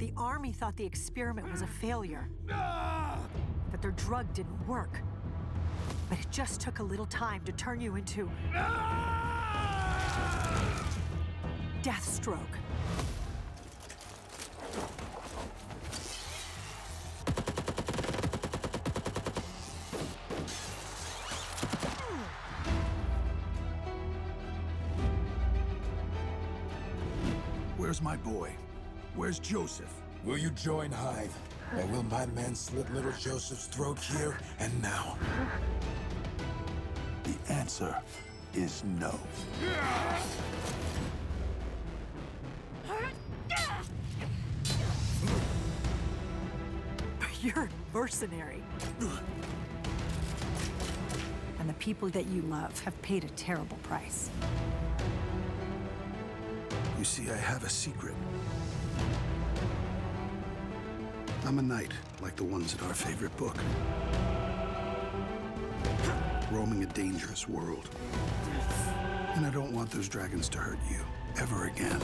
The army thought the experiment was a failure, that their drug didn't work. But it just took a little time to turn you into. Deathstroke. Where's my boy? Where's Joseph? Will you join Hive? Or will my men slit little Joseph's throat here and now? The answer is no. You're a mercenary. And the people that you love have paid a terrible price. You see, I have a secret. I'm a knight, like the ones in our favorite book. Roaming a dangerous world. And I don't want those dragons to hurt you ever again.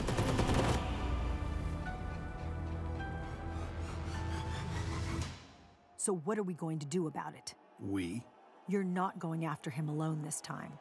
So, what are we going to do about it? We You're not going after him alone this time.